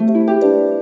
Música